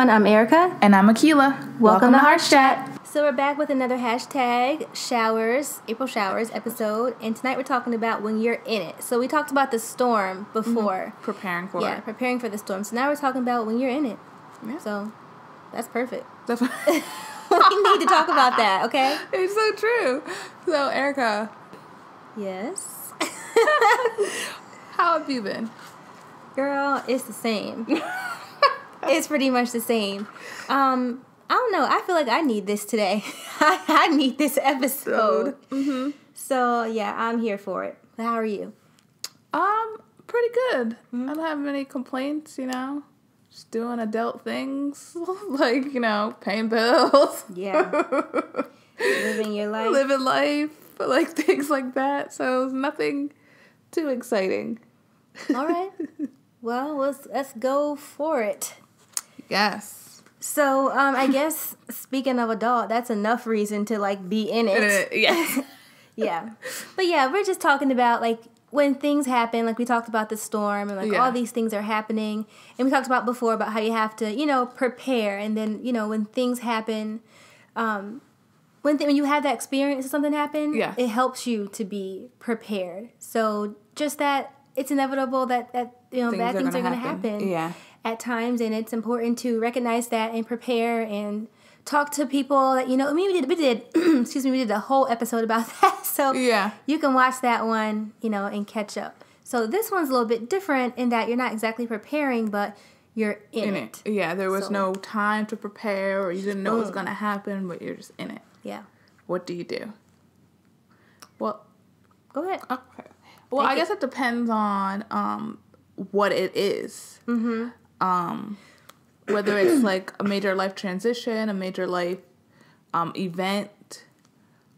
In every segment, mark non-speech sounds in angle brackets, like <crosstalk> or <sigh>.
Everyone. I'm Erica. And I'm Akilah. Welcome, to Hearts Chat. So we're back with another hashtag showers, April showers episode, and tonight we're talking about when you're in it. So we talked about the storm mm-hmm. before, Preparing for yeah, it. preparing for the storm. So now we're talking about when you're in it. Yeah. So that's perfect. <laughs> That's- <laughs> we need to talk about that, okay? it's so true. So, Erica, Yes, <laughs> how have you been? girl, it's the same. <laughs> it's pretty much the same. Um, I don't know. I feel like I need this today. <laughs> I, I need this episode. Mm-hmm. So yeah, I'm here for it. How are you? Um, pretty good. Mm-hmm. I don't have any complaints, you know. Just doing adult things <laughs> like, you know, paying bills, Yeah. Living your life. living life, but like things like that. So, nothing too exciting. All right. Well, let's let's go for it. Yes. So, um, I guess speaking of adult, that's enough reason to like be in it. yes. <laughs> Yeah. But yeah, we're just talking about like when things happen, like we talked about the storm and like Yeah. all these things are happening. And we talked about before about how you have to, you know, prepare and then, you know, when things happen, um when th- when you have that experience of something happen, Yeah. it helps you to be prepared. So just that it's inevitable that that you know Things bad are things are going to happen Yeah. At times and it's important to recognize that and prepare and talk to people that you know I mean we did we did <clears throat> excuse me we did a whole episode about <laughs> that so Yeah. you can watch that one you know and catch up so this one's a little bit different in that you're not exactly preparing but you're in, In it. it. Yeah, there was So- no time to prepare or you didn't know what was going to happen, but you're just in it. yeah What do you do? Well, go ahead Okay. Well, Take I it. guess it depends on um what it is. Mm-hmm. Um, whether it's <clears throat> like a major life transition, a major life um event,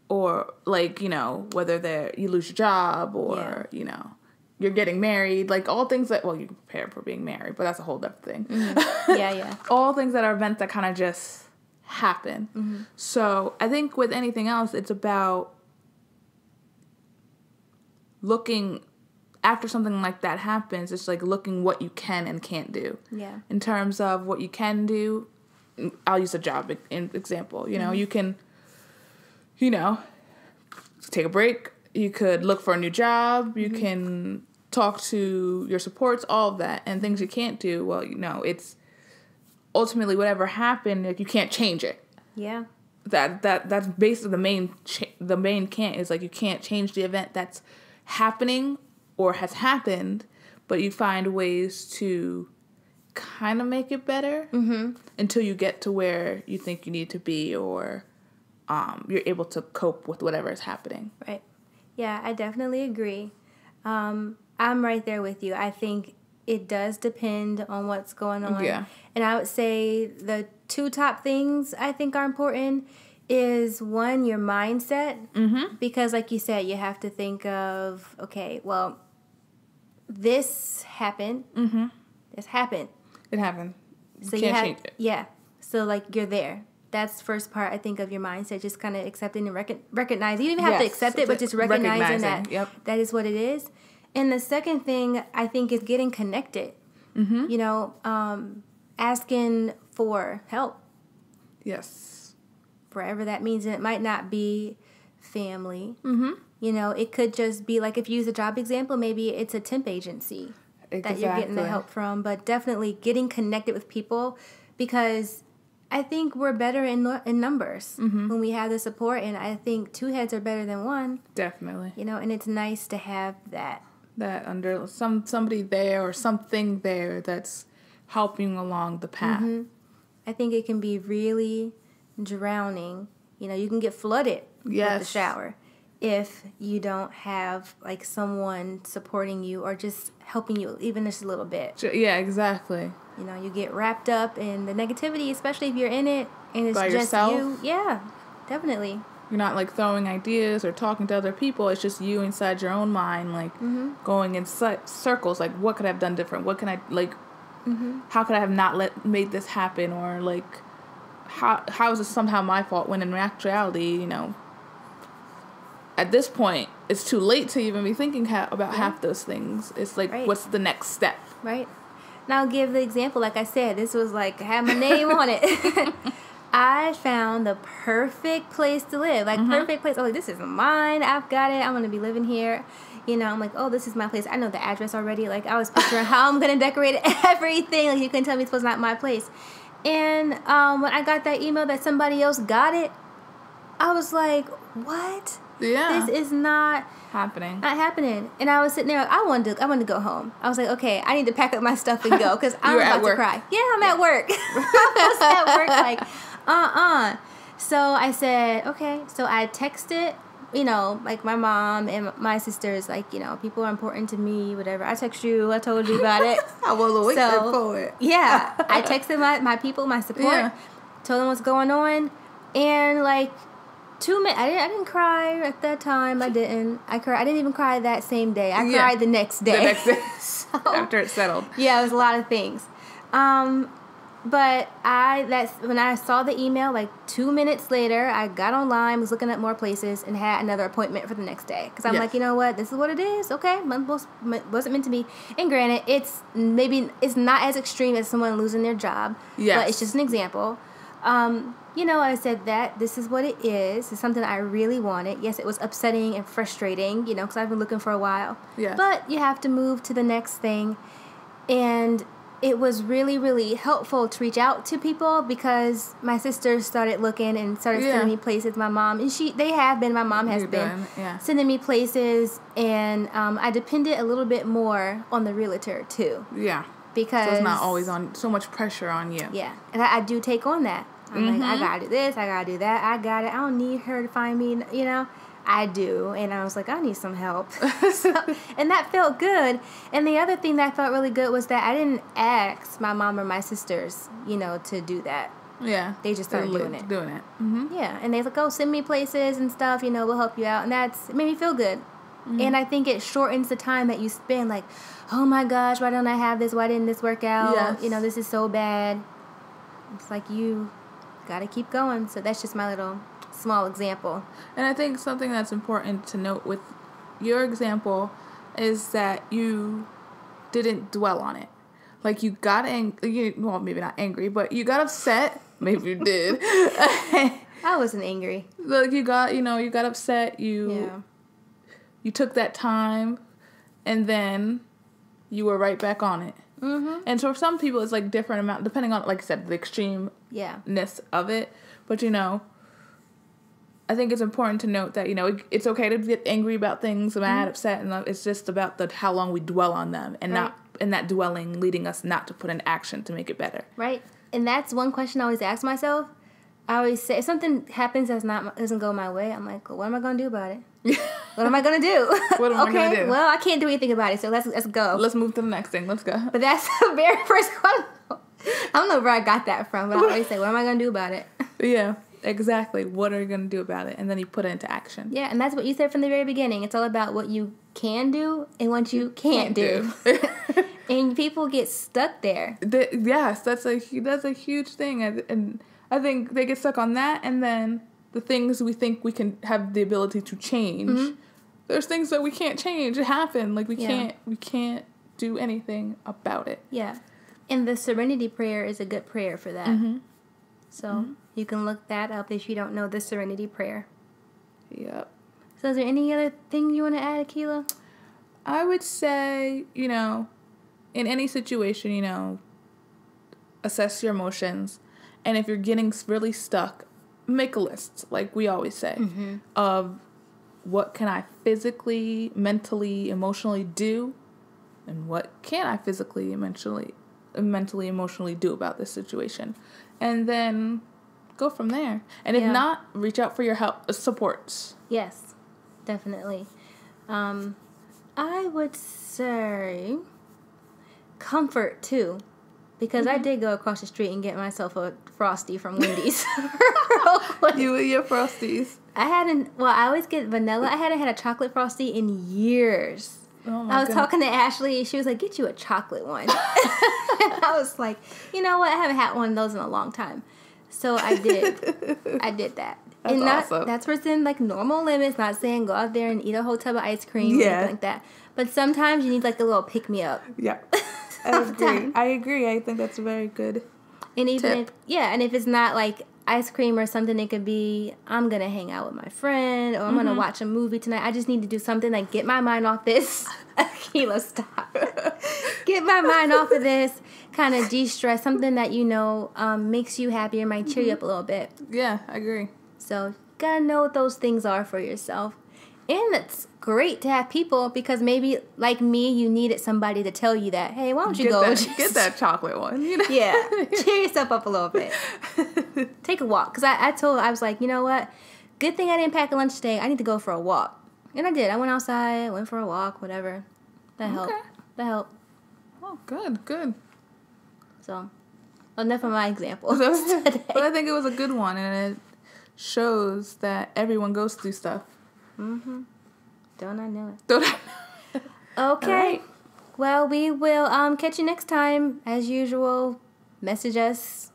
or like you know whether there you lose your job or Yeah. you know you're getting married, like all things that well you prepare for being married, but that's a whole different thing. <laughs> yeah yeah all things that are events that kind of just happen. So I think with anything else, it's about looking after something like that happens. It's like looking what you can and can't do. yeah In terms of what you can do, I'll use a job example. You know, you mm-hmm. can, you know, take a break. You could look for a new job. You mm-hmm. can talk to your supports, all of that, and things you can't do. Well, you know, it's ultimately whatever happened. Like you can't change it. yeah That that that's basically the main cha- the main can't is like you can't change the event that's happening or has happened, but you find ways to kind of make it better until you get to where you think you need to be or um, you're able to cope with whatever is happening. Right. Yeah, I definitely agree. Um, I'm right there with you. I think it does depend on what's going on. Yeah. And I would say the two top things I think are important is one, your mindset. Mm-hmm. Because, like you said, you have to think of, okay, well, this happened. Mm-hmm. This happened. It happened. You So can't you have, change it. yeah. So like you're there. That's first part I think of your mindset, just kind of accepting and rec- recognizing. You don't even have to accept it, but just recognizing recognizing, that yep. that is what it is. And the second thing I think is getting connected. Mm-hmm. You know, um, asking for help Yes. Wherever that means, and it might not be family. Mm-hmm. You know, it could just be like if you use a job example, maybe it's a temp agency that you're getting the help from, but definitely getting connected with people because I think we're better in in numbers Mm-hmm. when we have the support, and I think two heads are better than one. Definitely. You know, and it's nice to have that. That under some somebody there or something there that's helping along the path. Mm-hmm. I think it can be really drowning. You know, you can get flooded with the shower if you don't have like someone supporting you or just helping you even just a little bit. Yeah, exactly. You know, you get wrapped up in the negativity, especially if you're in it and it's By just yourself? you. Yeah, definitely. You're not like throwing ideas or talking to other people. It's just you inside your own mind, like mm-hmm. going in ci- circles. Like, what could I have done different? What can I like? Mm-hmm. How could I have not let made this happen? Or like, how how is this somehow my fault? When in actuality, you know, at this point, it's too late to even be thinking ha- about half those things. It's like, Right. what's the next step? Right. And I'll give the example, like I said, this was like I had my name on it. <laughs> I found the perfect place to live, like mm-hmm. perfect place. I'm like, this is mine. I've got it. I'm gonna be living here. You know, I'm like, oh, this is my place. I know the address already. Like, I was picturing how I'm gonna decorate <laughs> everything. Like, you couldn't tell me this was not my place. And um, when I got that email that somebody else got it, I was like, what? Yeah. This is not happening. not happening. And I was sitting there. I wanted to. I wanted to go home. I was like, okay, I need to pack up my stuff and go because <laughs> I'm about to cry. Yeah, I'm at work. <laughs> I was at work. Like, uh, uh So I said, okay. So I texted. You know, like my mom and my sisters. Like, you know, people are important to me. Whatever. I text you. I told you about it. <laughs> I was waiting So- for it. Yeah, I <laughs> texted my, my people, my support, Yeah. told them what's going on, and like two minutes, I didn't, I didn't cry at that time. I didn't. I cried. I didn't even cry that same day. I Yeah. cried the next day. The next day <laughs> So- after it settled. yeah, it was a lot of things. Um, but I that's when I saw the email. Like two minutes later, I got online, was looking at more places, and had another appointment for the next day. Because I'm Yes. like, you know what, this is what it is. Okay, wasn't meant to be. And granted, it's maybe it's not as extreme as someone losing their job. Yes. but it's just an example. Um, you know, I said that this is what it is. It's something I really wanted. Yes, it was upsetting and frustrating, you know, because I've been looking for a while. Yes. But you have to move to the next thing. And it was really, really helpful to reach out to people because my sister started looking and started Yeah. sending me places. My mom, and she, they have been, my mom has You're been doing- yeah. sending me places. And um, I depended a little bit more on the realtor too Yeah. because So it's not always on so much pressure on you. yeah, and I, I do take on that. I'm like, Mm-hmm. I gotta do this, I gotta do that, I got it. I don't need her to find me, you know. I do, and I was like, I need some help, <laughs> <laughs> So- and that felt good. And the other thing that felt really good was that I didn't ask my mom or my sisters, you know, to do that. Yeah. They just started doing it. Doing it. hmm Yeah, and they was like, oh, send me places and stuff, you know, we'll help you out, and that's it made me feel good. Mm-hmm. And I think it shortens the time that you spend, like, oh my gosh, why don't I have this? Why didn't this work out? Yes. You know, this is so bad. It's like you got to keep going. So that's just my little small example. And I think something that's important to note with your example is that you didn't dwell on it. Like you got angry, well, maybe not angry, but you got upset. <laughs> Maybe you did. <laughs> I wasn't angry. like you got, you know, you got upset. You Yeah. you took that time, and then you were right back on it. Mm-hmm. And so for some people, it's like different amount depending on, like I said, the extremeness Yeah. of it. But you know, I think it's important to note that you know it, it's okay to get angry about things, mad, mm-hmm. upset, and it's just about the how long we dwell on them, and not and that dwelling leading us not to put in action to make it better. Right. And that's one question I always ask myself. I always say if something happens that's not doesn't go my way, I'm like, well, what am I gonna do about it? <laughs> What am I gonna do? <laughs> What am I okay, gonna do? Well, I can't do anything about it, so let's let's go. Let's move to the next thing. Let's go. But that's <laughs> the very first one. I don't know where I got that from, but I always say, what am I gonna do about it? Yeah, exactly. What are you gonna do about it? And then you put it into action. Yeah, and that's what you said from the very beginning. It's all about what you can do and what you can't, do. <laughs> and people get stuck there. The- yes, that's a that's a huge thing, and, and I think they get stuck on that, and then the things we think we can have the ability to change. Mm-hmm. There's things that we can't change. It happened. Like we Yeah. can't we can't do anything about it. Yeah. And the serenity prayer is a good prayer for that. Mm-hmm. So mm-hmm. You can look that up if you don't know the serenity prayer. Yep. So is there any other thing you want to add, Akilah? I would say, you know, in any situation, you know, assess your emotions. And if you're getting really stuck, make a list, like we always say, mm-hmm. of what can I physically, mentally, emotionally do, and what can I physically, mentally, mentally, emotionally do about this situation, and then go from there. And if Yeah. not, reach out for your help, uh, supports. Yes, definitely. Um, I would say comfort too, because I did go across the street and get myself a frosty from Wendy's. <laughs> You and your frosties. I hadn't. Well, I always get vanilla. I hadn't had a chocolate frosty in years. Oh my I was God. talking to Ashley. She was like, "Get you a chocolate one." <laughs> I was like, "You know what? I haven't had one of those in a long time." So I did. <laughs> I did that. That's and not, awesome. that's within like normal limits. Not saying go out there and eat a whole tub of ice cream or Yeah. anything like that. But sometimes you need like a little pick me up. Yeah. <laughs> I agree. I agree. I think that's very good. And even Tip. if yeah, and if it's not like ice cream or something, it could be I'm gonna hang out with my friend or I'm Mm-hmm. gonna watch a movie tonight. I just need to do something like get my mind off this. <laughs> Kilo, stop. <laughs> get my mind off of this. Kind of de stress, something that you know um, makes you happier, might cheer Mm-hmm. you up a little bit. Yeah, I agree. So gotta know what those things are for yourself. And it's great to have people because maybe like me, you needed somebody to tell you that. Hey, why don't you Get go? that, just- <laughs> get that chocolate one. You know? yeah, <laughs> cheer yourself up a little bit. <laughs> Take a walk. Because I, I told, I was like, you know what? Good thing I didn't pack a lunch today. I need to go for a walk. And I did. I went outside, went for a walk, whatever. That helped. Okay. That helped. Oh, good, good. So, enough of my example but. I think it was a good one, and it shows that everyone goes through stuff. Don't I know it? Don't I? <laughs> Okay. right. Well, we will um, catch you next time. As usual, message us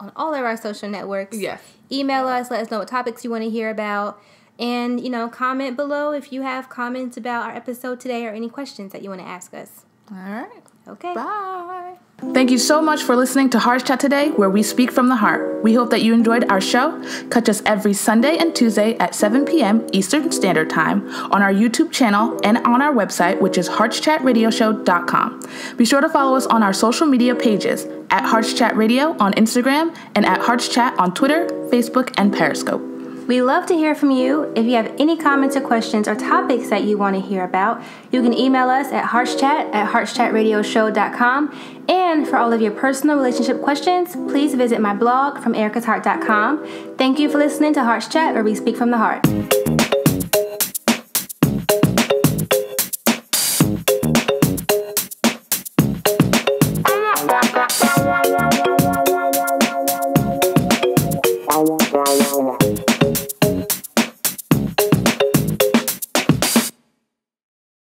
on all of our social networks. Yes. Email us. Let us know what topics you want to hear about. And, you know, comment below if you have comments about our episode today or any questions that you want to ask us. All right. Okay. Bye. Thank you so much for listening to Hearts Chat today, where we speak from the heart. We hope that you enjoyed our show. Catch us every Sunday and Tuesday at 7 p.m. Eastern Standard Time on our YouTube channel and on our website, which is heartschatradioshow.com. Be sure to follow us on our social media pages at Hearts Chat Radio on Instagram and at Hearts Chat on Twitter, Facebook, and Periscope. We love to hear from you. If you have any comments or questions or topics that you want to hear about, you can email us at heartschat at heartschatRadioshow.com. And for all of your personal relationship questions, please visit my blog from ericasheart.com. Thank you for listening to Hearts Chat, where we speak from the heart.